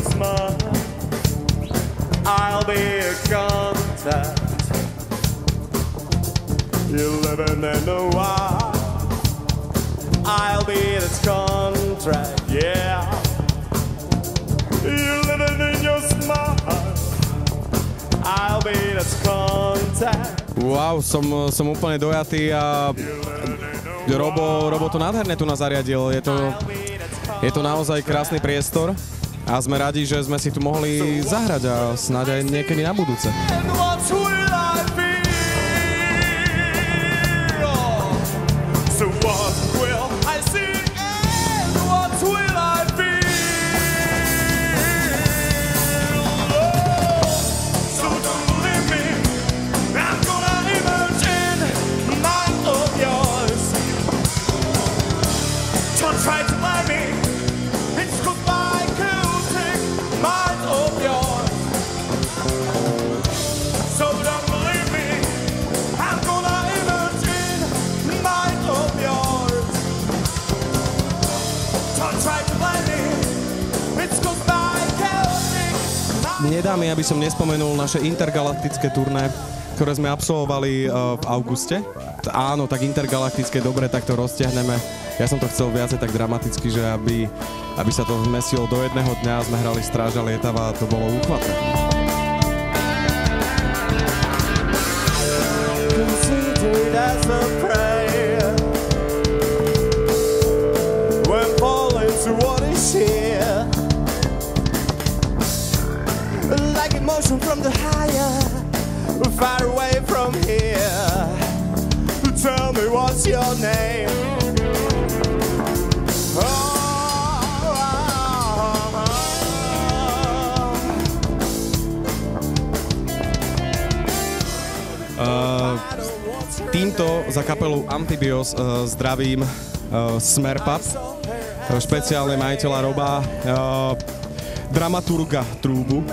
your. I'll be a contact. You're living in the wild. I'll be this contract, yeah. You're living in your smile. I'll be this contact. Wow, som, som úplne dojatý a Robo, Robo to nádherne tu nás zariadil. Je to, je to naozaj krásny priestor a sme radi, že sme si tu mohli zahrať a snáď aj niekedy na budúce. Nedá mi, aby som nespomenul naše intergalaktické turné, ktoré sme absolvovali uh, v auguste. Áno, tak intergalaktické, dobre, tak to roztiahneme. Ja som to chcel viacej tak dramaticky, že aby, aby sa to zmestilo do jedného dňa, sme hrali Stráža lietava a to bolo úchvatné. Considered as Emotion from the higher, far away from here. Tell me what's your name? Oh, oh, Uh, týmto za kapelu Amphibios uh, zdravím uh, Smerpap, uh, špeciálne majiteľa Roba, uh, dramaturga Trúbu.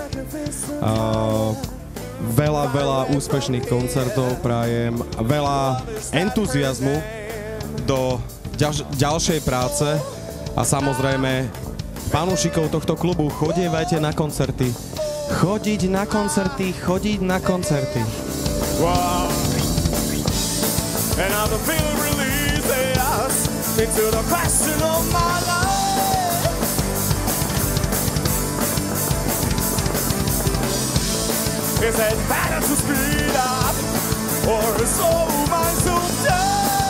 Veľa, veľa úspešných koncertov prajem, veľa entuziasmu do ďalš- ďalšej práce a samozrejme fanúšikov tohto klubu, chodievajte na koncerty. Chodiť na koncerty, chodiť na koncerty. Wow. And I'm feeling released yes, into the question of my life. Is it better to speed up or slow all mine?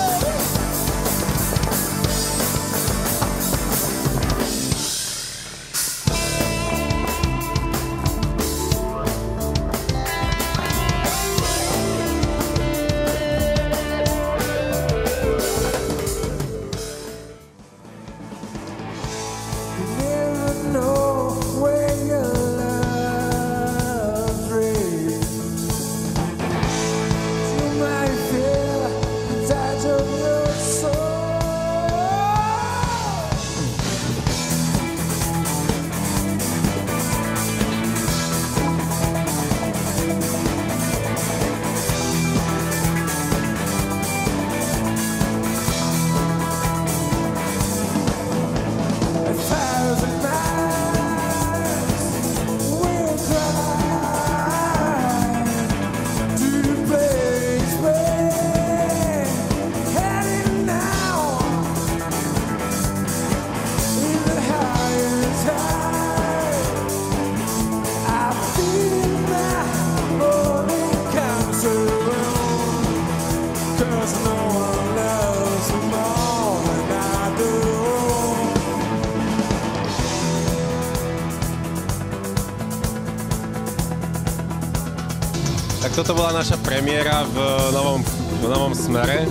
Toto bola naša premiéra v novom, v novom smere.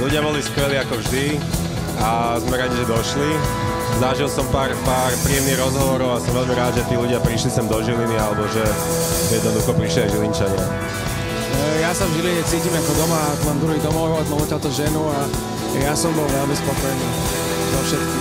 Ľudia boli skvelí ako vždy a sme radi, že došli. Zažil som pár, pár príjemných rozhovorov a som veľmi rád, že tí ľudia prišli sem do Žiliny alebo že jednoducho prišli aj Žilinčania. Ja sa v Žiline cítim ako doma, mám druhý domov, mám odtiaľto ženu a ja som bol veľmi spokojný so všetkým.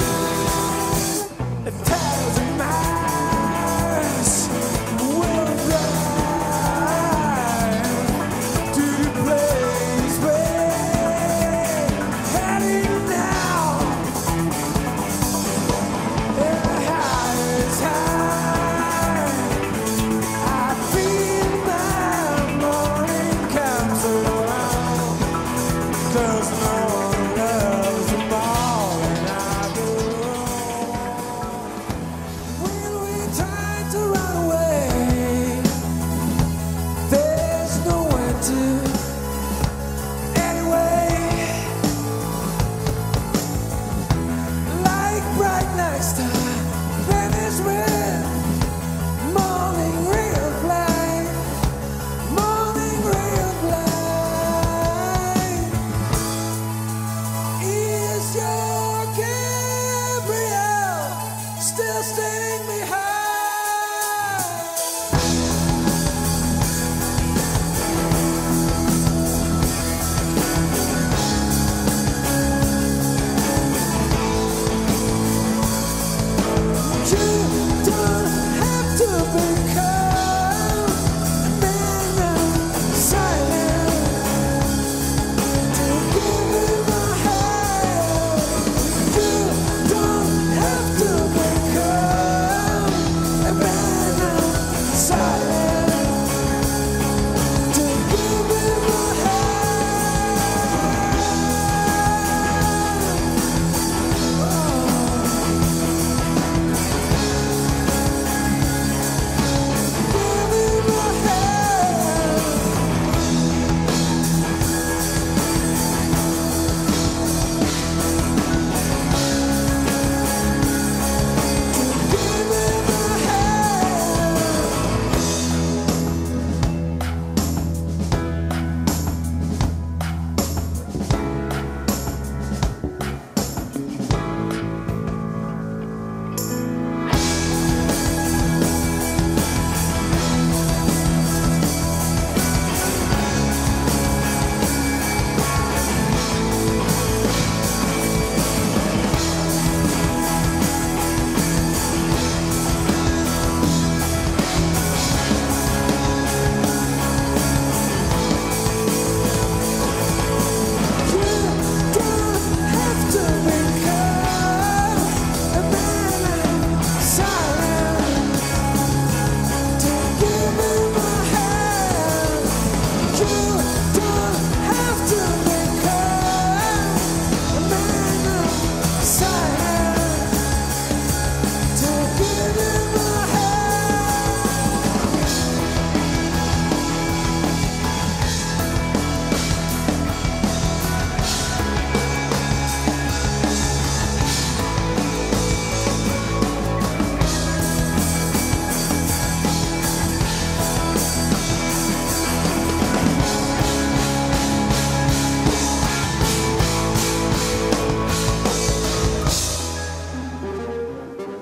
stay.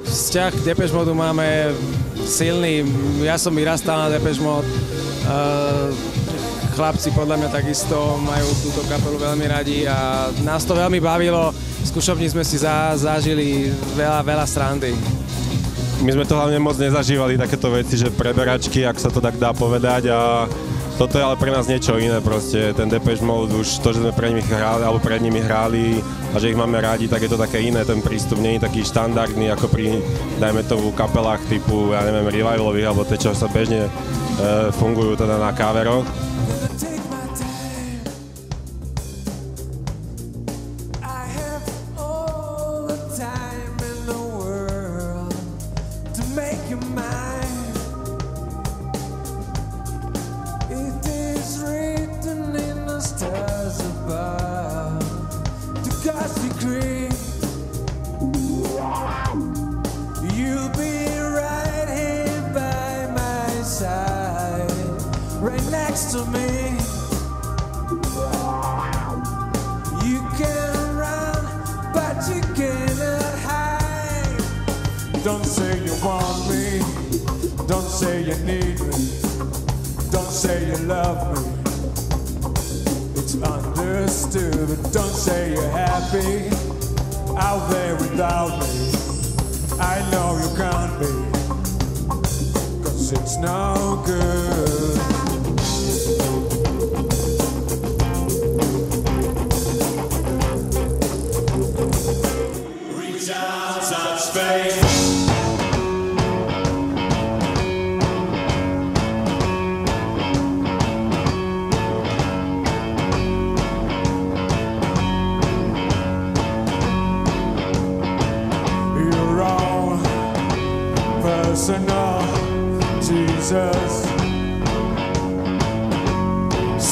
vzťah k Depeche Mode máme silný. Ja som vyrastal na Depeche Mode. Chlapci podľa mňa takisto majú túto kapelu veľmi radi a nás to veľmi bavilo. V skúšobni sme si za, zažili veľa, veľa srandy. My sme to hlavne moc nezažívali, takéto veci, že preberačky, ak sa to tak dá povedať a toto je ale pre nás niečo iné proste, ten Depeche Mode, už to, že sme pre nimi hrali, alebo pred nimi hrali a že ich máme rádi, tak je to také iné, ten prístup nie je taký štandardný ako pri, dajme tomu, kapelách typu, ja neviem, revivalových, alebo tie, čo sa bežne e, fungujú teda na káveroch. Don't say you want me. Don't say you need me. Don't say you love me. It's understood. Don't say you're happy out there without me. I know you can't be. Cause it's no good.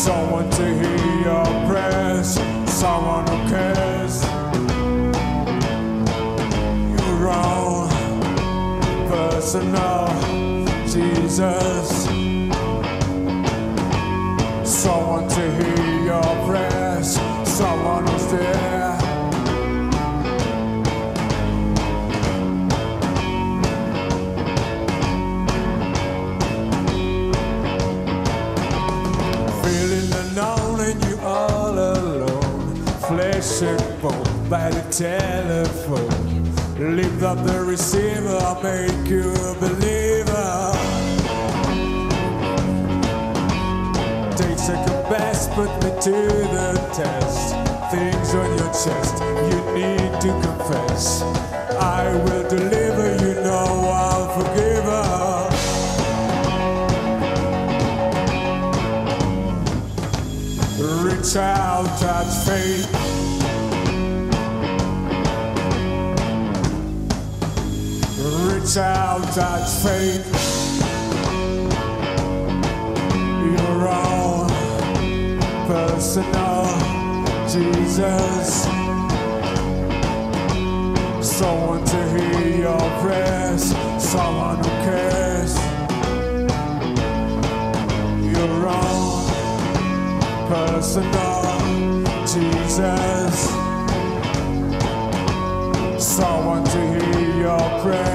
someone to hear your prayers, someone who cares. Your own personal, Jesus. Someone to hear your prayers, someone who's there. concert by the telephone. Lift up the receiver, I'll make you a believer. Take second best, put me to the test. Things on your chest, you need to confess. I will deliver, you know I'll forgive her. reach out touch faith child that's fake. Your own personal, Jesus. Someone to hear your prayers, someone who cares. Your own personal, Jesus. Someone to hear your prayers.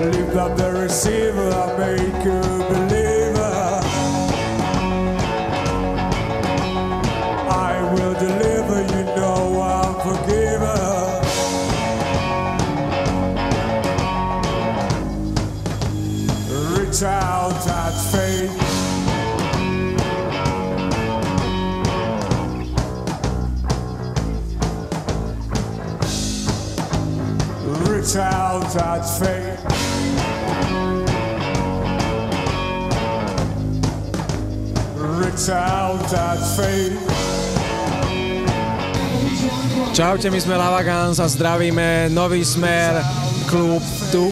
Lift up the receiver, I make you believer. I will deliver, you know I'm forgiver. Reach out at faith. reach out at faith. Čaute, my sme Lavagans a zdravíme nový smer klub tu.